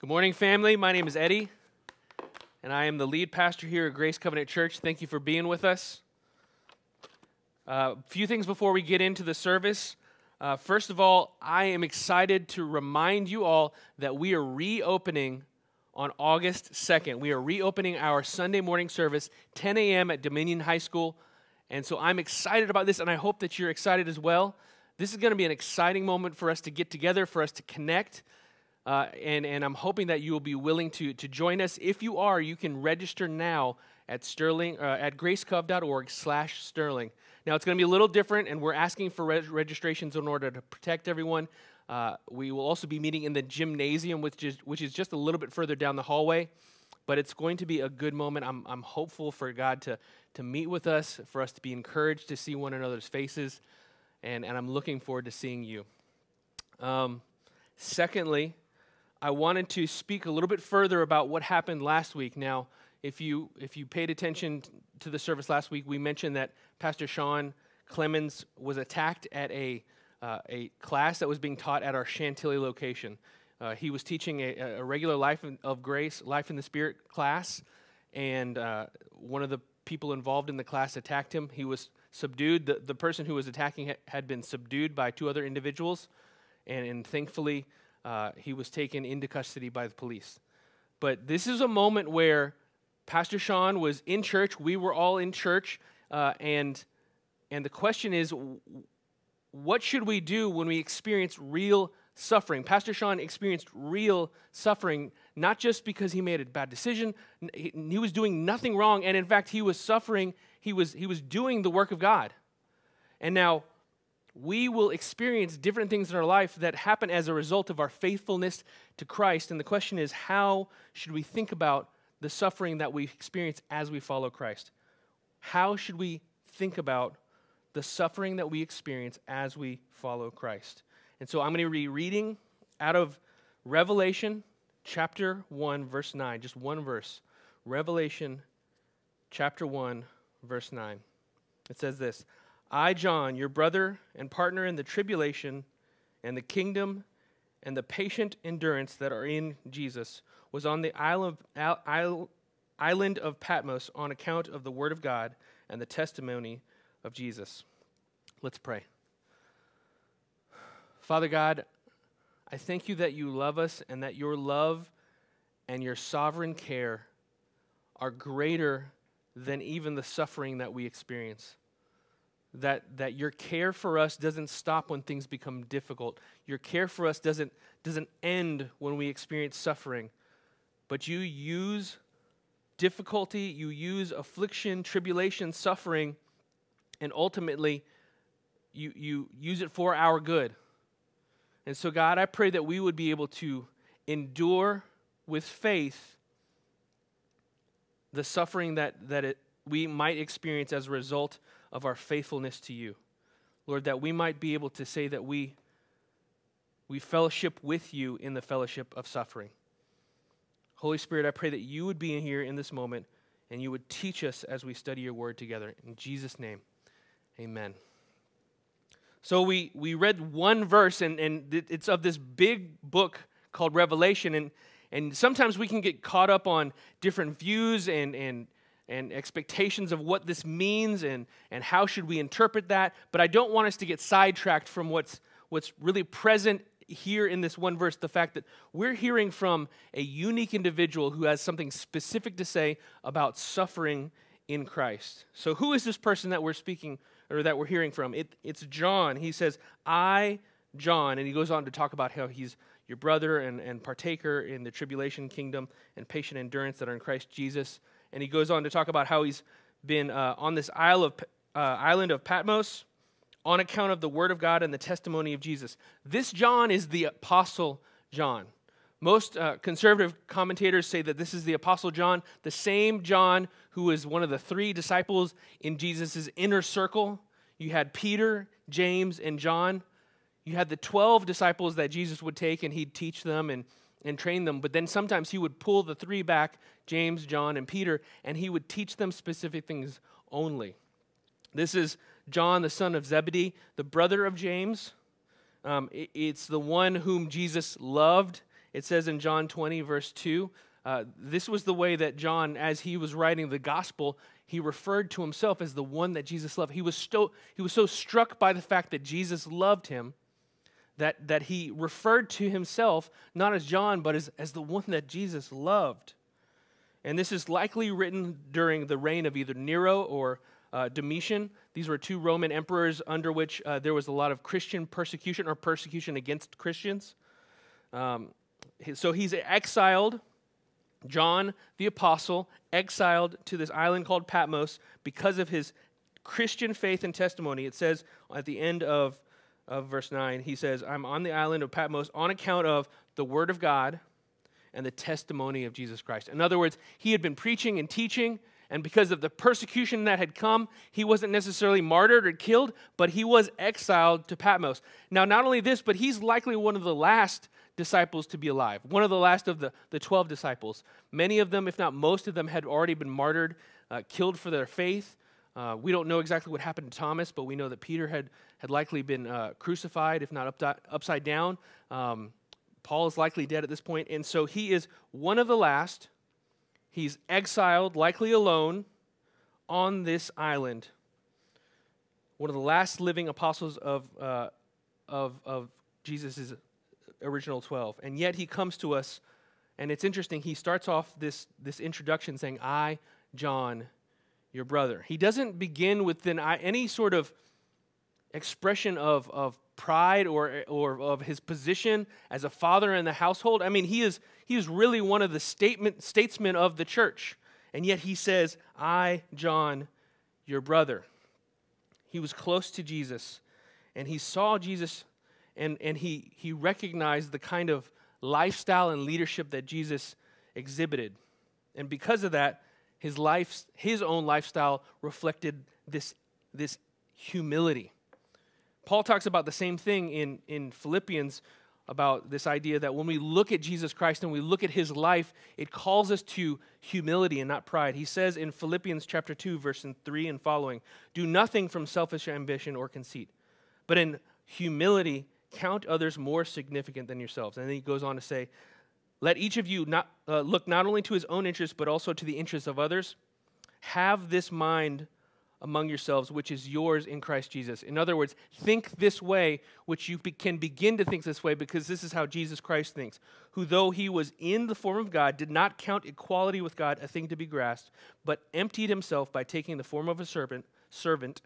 Good morning, family. My name is Eddy, and I am the lead pastor here at Grace Covenant Church. Thank you for being with us. A uh, few things before we get into the service. Uh, first of all, I am excited to remind you all that we are reopening on August 2nd. We are reopening our Sunday morning service, 10 a.m. at Dominion High School. And so I'm excited about this, and I hope that you're excited as well. This is going to be an exciting moment for us to get together, for us to connect. Uh, and, and I'm hoping that you will be willing to, to join us. If you are, you can register now at sterling uh, at gracecov.org slash sterling. Now it's going to be a little different, and we're asking for reg- registrations in order to protect everyone. Uh, we will also be meeting in the gymnasium, which is, which is just a little bit further down the hallway. But it's going to be a good moment. I'm, I'm hopeful for God to, to meet with us, for us to be encouraged to see one another's faces, and, and I'm looking forward to seeing you. Um, secondly, I wanted to speak a little bit further about what happened last week. Now, if you if you paid attention to the service last week, we mentioned that Pastor Sean Clemens was attacked at a uh, a class that was being taught at our Chantilly location. Uh, he was teaching a, a, regular life of grace, life in the spirit class, and uh, one of the people involved in the class attacked him. He was subdued. The, the person who was attacking had been subdued by two other individuals, and, and thankfully uh, he was taken into custody by the police. But this is a moment where Pastor Sean was in church. We were all in church. Uh, and, and the question is what should we do when we experience real suffering? Pastor Sean experienced real suffering, not just because he made a bad decision, he, he was doing nothing wrong. And in fact, he was suffering, he was, he was doing the work of God. And now, we will experience different things in our life that happen as a result of our faithfulness to Christ. And the question is, how should we think about the suffering that we experience as we follow Christ? How should we think about the suffering that we experience as we follow Christ? And so I'm going to be reading out of Revelation chapter 1, verse 9, just one verse. Revelation chapter 1, verse 9. It says this I, John, your brother and partner in the tribulation and the kingdom and the patient endurance that are in Jesus, was on the island of, island of Patmos on account of the word of God and the testimony of Jesus. Let's pray. Father God, I thank you that you love us and that your love and your sovereign care are greater than even the suffering that we experience that, that your care for us doesn't stop when things become difficult. Your care for us doesn't, doesn't end when we experience suffering, but you use difficulty, you use affliction, tribulation, suffering, and ultimately you, you use it for our good. And so, God, I pray that we would be able to endure with faith the suffering that, that it, we might experience as a result of our faithfulness to you. Lord, that we might be able to say that we, we fellowship with you in the fellowship of suffering. Holy Spirit, I pray that you would be in here in this moment and you would teach us as we study your word together. In Jesus' name, amen. So we, we read one verse, and, and it's of this big book called Revelation. And, and sometimes we can get caught up on different views and, and and expectations of what this means and, and how should we interpret that. But I don't want us to get sidetracked from what's, what's really present here in this one verse the fact that we're hearing from a unique individual who has something specific to say about suffering in Christ. So, who is this person that we're speaking or that we're hearing from? It, it's John. He says, I, John, and he goes on to talk about how he's your brother and, and partaker in the tribulation kingdom and patient endurance that are in Christ Jesus. And he goes on to talk about how he's been uh, on this isle of, uh, island of Patmos on account of the word of God and the testimony of Jesus. This John is the Apostle John. Most uh, conservative commentators say that this is the Apostle John, the same John who was one of the three disciples in Jesus' inner circle. You had Peter, James, and John. You had the 12 disciples that Jesus would take and he'd teach them and and train them. But then sometimes he would pull the three back James, John, and Peter and he would teach them specific things only. This is John, the son of Zebedee, the brother of James. Um, it, it's the one whom Jesus loved It says in John 20, verse 2, uh, this was the way that John, as he was writing the gospel, he referred to himself as the one that Jesus loved. He was, sto- he was so struck by the fact that Jesus loved him that, that he referred to himself not as John, but as, as the one that Jesus loved. And this is likely written during the reign of either Nero or uh, Domitian. These were two Roman emperors under which uh, there was a lot of Christian persecution or persecution against Christians. Um, so he's exiled John the Apostle, exiled to this island called Patmos because of his Christian faith and testimony. It says at the end of, of verse 9, he says, I'm on the island of Patmos on account of the word of God and the testimony of Jesus Christ. In other words, he had been preaching and teaching, and because of the persecution that had come, he wasn't necessarily martyred or killed, but he was exiled to Patmos. Now, not only this, but he's likely one of the last disciples to be alive, one of the last of the, the 12 disciples. Many of them, if not most of them, had already been martyred, uh, killed for their faith. Uh, we don't know exactly what happened to Thomas, but we know that Peter had, had likely been uh, crucified, if not up, upside down. Um, Paul is likely dead at this point, and so he is one of the last. He's exiled, likely alone, on this island. One of the last living apostles of, uh, of, of Jesus' original 12. And yet he comes to us, and it's interesting. He starts off this, this introduction saying, I, John, your brother. He doesn't begin with then I any sort of expression of, of pride or, or of his position as a father in the household. I mean, he is, he is really one of the statement, statesmen of the church. And yet he says, I, John, your brother. He was close to Jesus, and he saw Jesus and, and he, he recognized the kind of lifestyle and leadership that Jesus exhibited. And because of that, his, life, his own lifestyle reflected this, this humility. Paul talks about the same thing in, in Philippians about this idea that when we look at Jesus Christ and we look at his life, it calls us to humility and not pride. He says in Philippians chapter 2, verse 3 and following, Do nothing from selfish ambition or conceit, but in humility count others more significant than yourselves. And then he goes on to say, Let each of you not, uh, look not only to his own interests, but also to the interests of others. Have this mind among yourselves, which is yours in Christ Jesus. In other words, think this way, which you be- can begin to think this way because this is how Jesus Christ thinks, who, though he was in the form of God, did not count equality with God a thing to be grasped, but emptied himself by taking the form of a servant, servant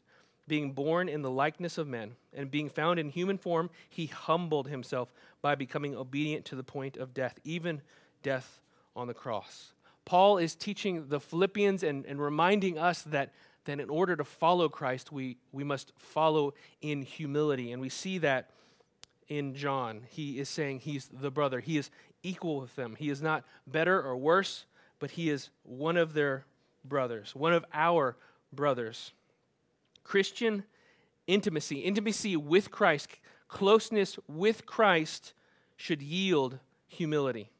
being born in the likeness of men, and being found in human form, he humbled himself by becoming obedient to the point of death, even death on the cross. Paul is teaching the Philippians and, and reminding us that, that in order to follow Christ, we, we must follow in humility. And we see that in John. He is saying he's the brother, he is equal with them. He is not better or worse, but he is one of their brothers, one of our brothers. Christian intimacy, intimacy with Christ, closeness with Christ should yield humility.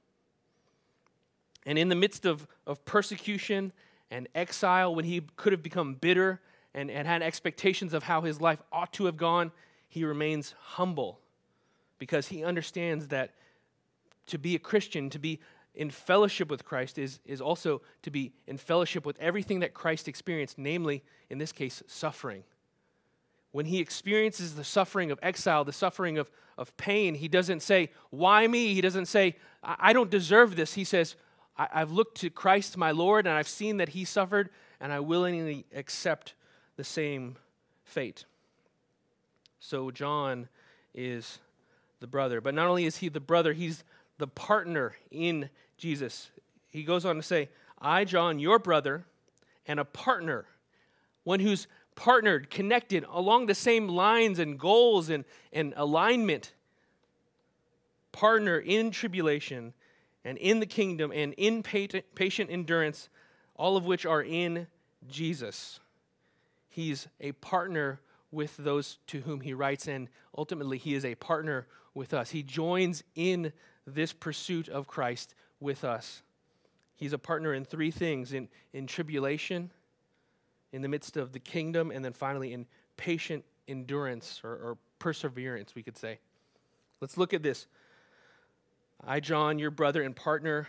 And in the midst of, of persecution and exile, when he could have become bitter and, and had expectations of how his life ought to have gone, he remains humble because he understands that to be a Christian, to be in fellowship with Christ, is, is also to be in fellowship with everything that Christ experienced, namely, in this case, suffering. When he experiences the suffering of exile, the suffering of, of pain, he doesn't say, Why me? He doesn't say, I, I don't deserve this. He says, I, I've looked to Christ my Lord, and I've seen that he suffered, and I willingly accept the same fate. So John is the brother. But not only is he the brother, he's the partner in Jesus. He goes on to say, I, John, your brother, and a partner, one who's partnered, connected along the same lines and goals and, and alignment, partner in tribulation and in the kingdom and in patient endurance, all of which are in Jesus. He's a partner with those to whom he writes, and ultimately, he is a partner with us. He joins in this pursuit of Christ with us. He's a partner in three things in, in tribulation, in the midst of the kingdom, and then finally in patient endurance or, or perseverance, we could say. Let's look at this. I, John, your brother and partner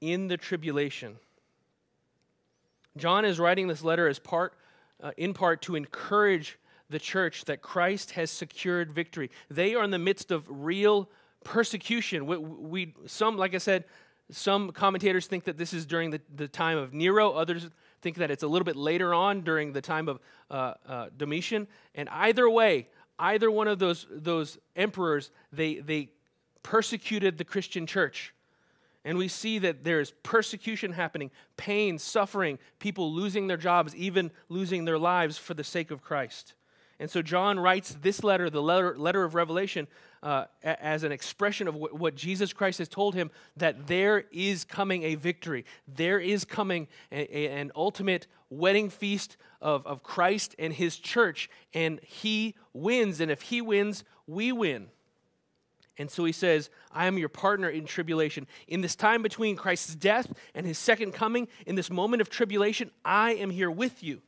in the tribulation. John is writing this letter as part, uh, in part to encourage the church that Christ has secured victory. They are in the midst of real persecution. We, we, some, like I said, some commentators think that this is during the, the time of Nero. Others think that it's a little bit later on during the time of uh, uh, Domitian. And either way, either one of those, those emperors, they, they persecuted the Christian church. And we see that there's persecution happening, pain, suffering, people losing their jobs, even losing their lives for the sake of Christ. And so John writes this letter, the letter, letter of Revelation, uh, as an expression of what, what, Jesus Christ has told him that there is coming a victory. There is coming a, a, an ultimate wedding feast of, of Christ and his church, and he wins. And if he wins, we win. And so he says, I am your partner in tribulation. In this time between Christ's death and his second coming, in this moment of tribulation, I am here with you.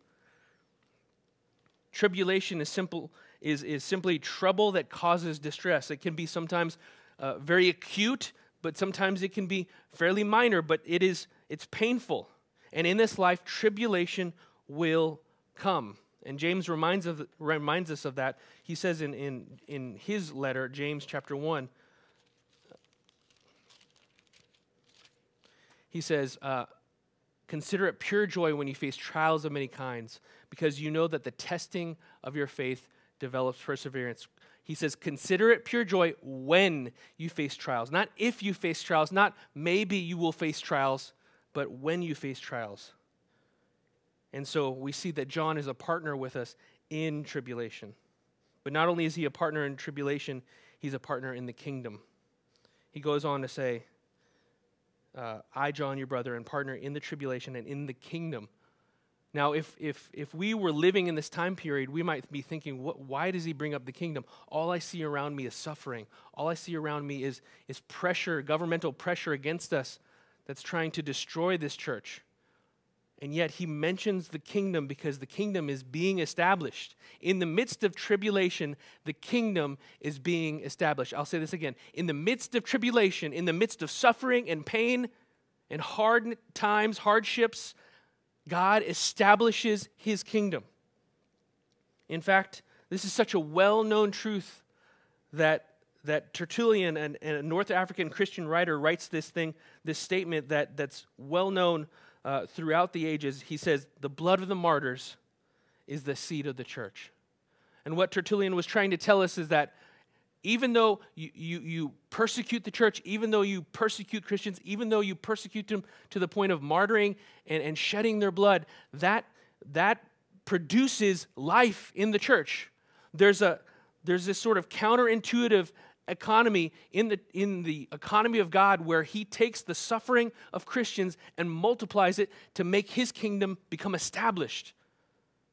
Tribulation is simple is, is simply trouble that causes distress. It can be sometimes uh, very acute, but sometimes it can be fairly minor, but it is it's painful. And in this life, tribulation will come. And James reminds, of, reminds us of that. He says in, in, in his letter, James chapter 1, he says, uh, Consider it pure joy when you face trials of many kinds, because you know that the testing of your faith develops perseverance. He says, Consider it pure joy when you face trials. Not if you face trials, not maybe you will face trials, but when you face trials. And so we see that John is a partner with us in tribulation. But not only is he a partner in tribulation, he's a partner in the kingdom. He goes on to say, uh, I, John, your brother and partner in the tribulation and in the kingdom. Now, if, if, if we were living in this time period, we might be thinking, what, why does he bring up the kingdom? All I see around me is suffering. All I see around me is, is pressure, governmental pressure against us that's trying to destroy this church. And yet he mentions the kingdom because the kingdom is being established. In the midst of tribulation, the kingdom is being established. I'll say this again. In the midst of tribulation, in the midst of suffering and pain and hard times, hardships, God establishes his kingdom. In fact, this is such a well known truth that, that Tertullian, and, a North African Christian writer, writes this thing, this statement that, that's well known uh, throughout the ages, he says, The blood of the martyrs is the seed of the church. And what Tertullian was trying to tell us is that even though you, you, you, persecute the church, even though you persecute Christians, even though you persecute them to the point of martyring and, and shedding their blood, that, that produces life in the church. There's, a, there's this sort of counterintuitive economy in the, in the economy of God where he takes the suffering of Christians and multiplies it to make his kingdom become established.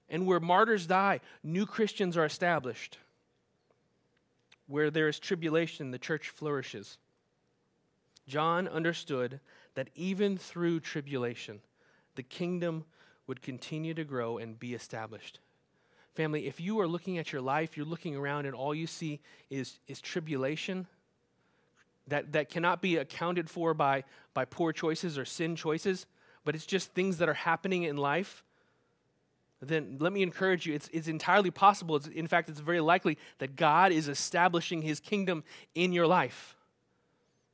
And where martyrs die, new Christians are established. Where there is tribulation, the church flourishes. John understood that even through tribulation, the kingdom would continue to grow and be established. Family, if you are looking at your life, you're looking around and all you see is, is tribulation that, that cannot be accounted for by, by poor choices or sin choices, but it's just things that are happening in life, then let me encourage you. It's, it's entirely possible. It's, in fact, it's very likely that God is establishing his kingdom in your life.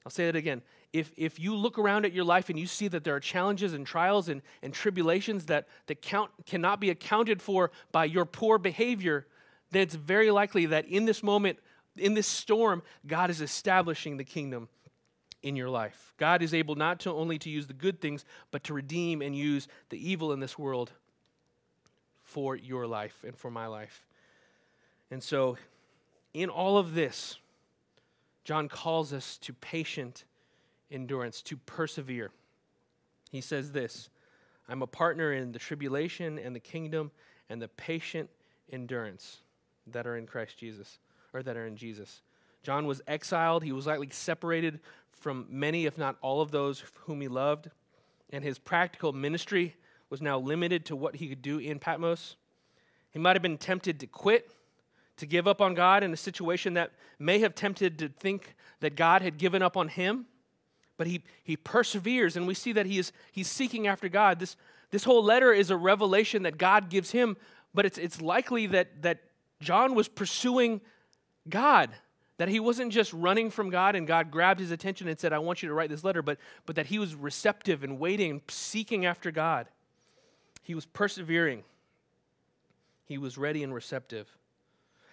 I'll say that again if, if you look around at your life and you see that there are challenges and trials and, and tribulations that, that count, cannot be accounted for by your poor behavior, then it's very likely that in this moment, in this storm, God is establishing the kingdom in your life. God is able not to only to use the good things, but to redeem and use the evil in this world for your life and for my life. And so, in all of this, John calls us to patient endurance, to persevere. He says this I'm a partner in the tribulation and the kingdom and the patient endurance that are in Christ Jesus, or that are in Jesus. John was exiled. He was likely separated from many, if not all of those whom he loved. And his practical ministry was now limited to what he could do in Patmos. He might have been tempted to quit, to give up on God in a situation that may have tempted to think that God had given up on him. But he, he perseveres, and we see that he is he's seeking after God. This, this whole letter is a revelation that God gives him, but it's, it's likely that, that John was pursuing God, that he wasn't just running from God and God grabbed his attention and said, I want you to write this letter, but, but that he was receptive and waiting and seeking after God. He was persevering, he was ready and receptive.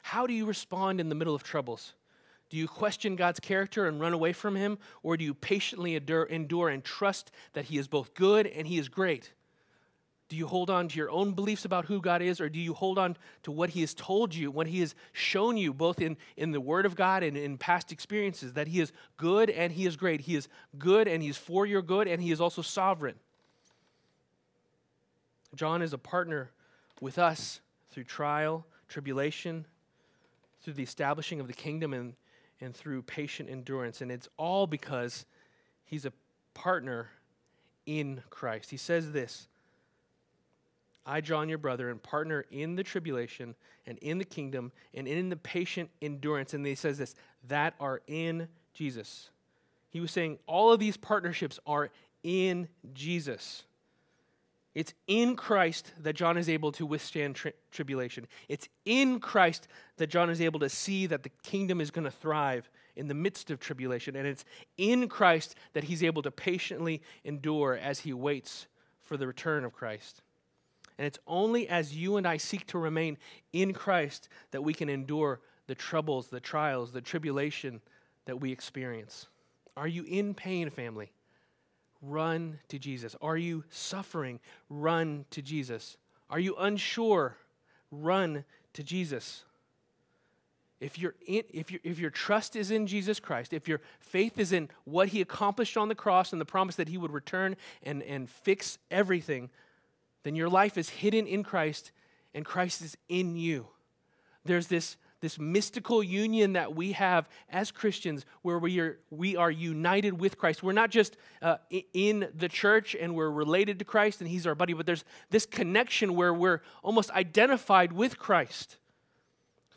How do you respond in the middle of troubles? Do you question God's character and run away from Him? Or do you patiently endure, and trust that He is both good and He is great? Do you hold on to your own beliefs about who God is, or do you hold on to what He has told you, what He has shown you, both in, in the Word of God and in past experiences, that He is good and He is great? He is good and He is for your good, and He is also sovereign. John is a partner with us through trial, tribulation, through the establishing of the kingdom, and, and through patient endurance. And it's all because He's a partner in Christ. He says this I, John, your brother, and partner in the tribulation and in the kingdom and in the patient endurance. And he says this that are in Jesus. He was saying all of these partnerships are in Jesus. It's in Christ that John is able to withstand tri- tribulation. It's in Christ that John is able to see that the kingdom is going to thrive in the midst of tribulation. And it's in Christ that he's able to patiently endure as he waits for the return of Christ. And it's only as you and I seek to remain in Christ that we can endure the troubles, the trials, the tribulation that we experience. Are you in pain, family? Run to Jesus. Are you suffering? Run to Jesus. Are you unsure? Run to Jesus. If, in, if, you if your trust is in Jesus Christ, if your faith is in what he accomplished on the cross and the promise that he would return and, and fix everything, then your life is hidden in Christ and Christ is in you. There's this, this mystical union that we have as Christians where we are, we are united with Christ. We're not just uh, in the church and we're related to Christ and He's our buddy, but there's this connection where we're almost identified with Christ.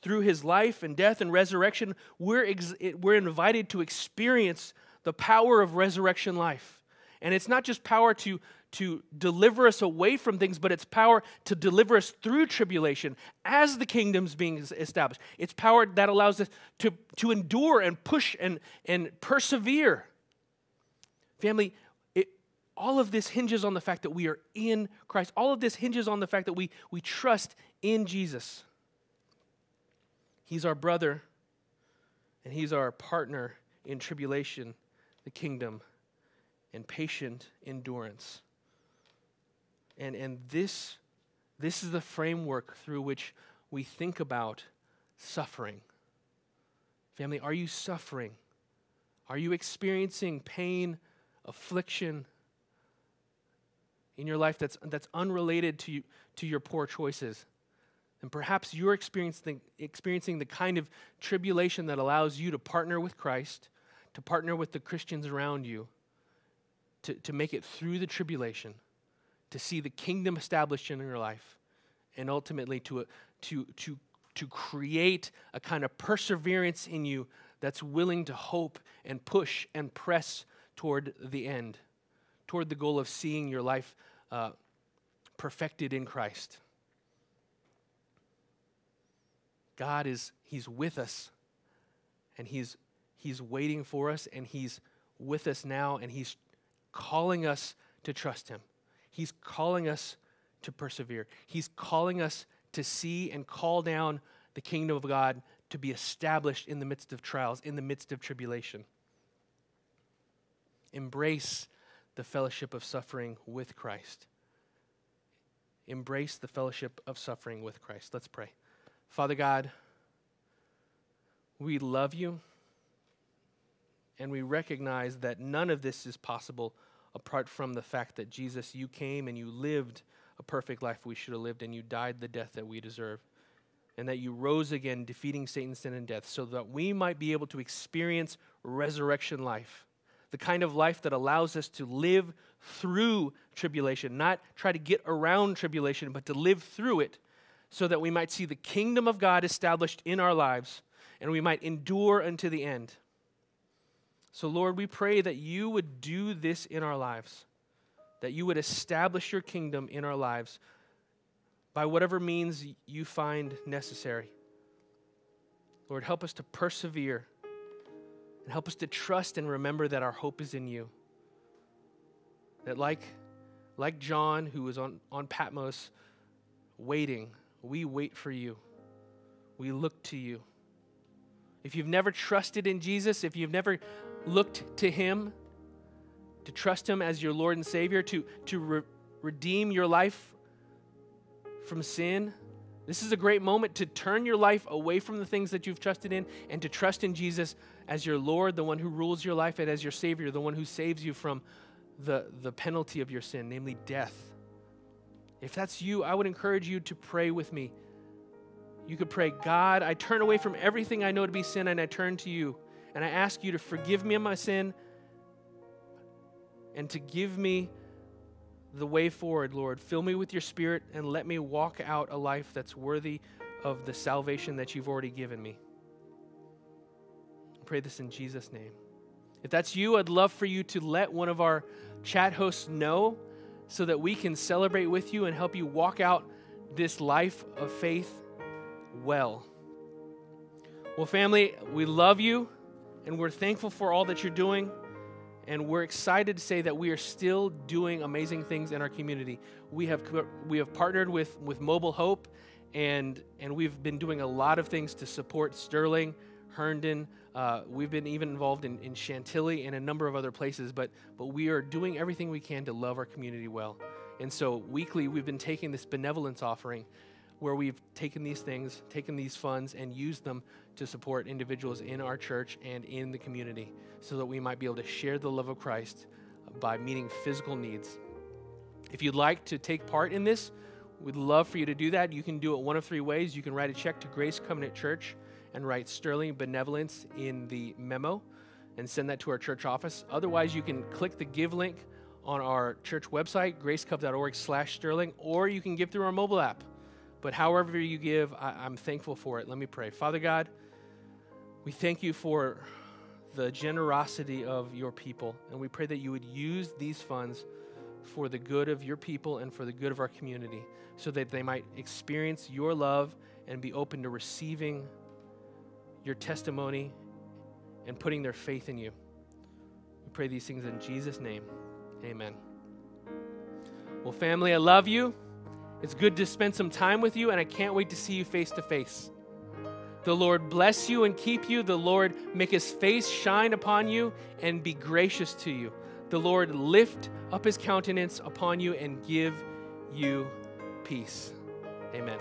Through His life and death and resurrection, we're, we're invited to experience the power of resurrection life. And it's not just power to, to deliver us away from things, but it's power to deliver us through tribulation as the kingdom's being established. It's power that allows us to, to endure and push and, and persevere. Family, it, all of this hinges on the fact that we are in Christ. All of this hinges on the fact that we, we trust in Jesus. He's our brother, and He's our partner in tribulation, the kingdom, and patient endurance. And, and this, this is the framework through which we think about suffering. Family, are you suffering? Are you experiencing pain, affliction in your life that's, that's unrelated to, you, to your poor choices? And perhaps you're experiencing, experiencing the kind of tribulation that allows you to partner with Christ, to partner with the Christians around you, to, to make it through the tribulation to see the kingdom established in your life, and ultimately to, to, to, to create a kind of perseverance in you that's willing to hope and push and press toward the end, toward the goal of seeing your life uh, perfected in Christ. God is, He's with us, and He's, He's waiting for us, and He's with us now, and He's calling us to trust Him. He's calling us to persevere. He's calling us to see and call down the kingdom of God to be established in the midst of trials, in the midst of tribulation. Embrace the fellowship of suffering with Christ. Embrace the fellowship of suffering with Christ. Let's pray. Father God, we love you and we recognize that none of this is possible apart from the fact that Jesus, you came and you lived a perfect life we should have lived, and you died the death that we deserve. And that you rose again, defeating Satan's sin and death, so that we might be able to experience resurrection life. The kind of life that allows us to live through tribulation, not try to get around tribulation, but to live through it, so that we might see the kingdom of God established in our lives and we might endure unto the end. So, Lord, we pray that you would do this in our lives, that you would establish your kingdom in our lives by whatever means you find necessary. Lord, help us to persevere and help us to trust and remember that our hope is in you. That, like, like John, who was on, on Patmos waiting, we wait for you. We look to you. If you've never trusted in Jesus, if you've never looked to Him, to trust Him as your Lord and Savior, to, to re- redeem your life from sin, this is a great moment to turn your life away from the things that you've trusted in and to trust in Jesus as your Lord, the one who rules your life, and as your Savior, the one who saves you from the, the penalty of your sin, namely death. If that's you, I would encourage you to pray with me. You could pray, God, I turn away from everything I know to be sin and I turn to you. And I ask you to forgive me of my sin and to give me the way forward, Lord. Fill me with your spirit and let me walk out a life that's worthy of the salvation that you've already given me. I pray this in Jesus' name. If that's you, I'd love for you to let one of our chat hosts know so that we can celebrate with you and help you walk out this life of faith well. Well, family, we love you and we're thankful for all that you're doing. And we're excited to say that we are still doing amazing things in our community. We have, we have partnered with, with Mobile Hope, and, and we've been doing a lot of things to support Sterling, Herndon. Uh, we've been even involved in, in Chantilly and a number of other places, but, but we are doing everything we can to love our community well. And so, weekly, we've been taking this benevolence offering where we've taken these things, taken these funds, and used them to support individuals in our church and in the community so that we might be able to share the love of Christ by meeting physical needs. If you'd like to take part in this, we'd love for you to do that. You can do it one of three ways. You can write a check to Grace Covenant Church and write Sterling Benevolence in the memo and send that to our church office. Otherwise, you can click the give link on our church website, gracecov.org slash sterling, or you can give through our mobile app. But however you give, I, am thankful for it. Let me pray. Father God, we thank you for the generosity of your people. And we pray that you would use these funds for the good of your people and for the good of our community so that they might experience your love and be open to receiving your testimony and putting their faith in you. We pray these things in Jesus' name. Amen. Well, family, I love you. It's good to spend some time with you, and I can't wait to see you face to face. The Lord bless you and keep you. The Lord make his face shine upon you and be gracious to you. The Lord lift up his countenance upon you and give you peace. Amen.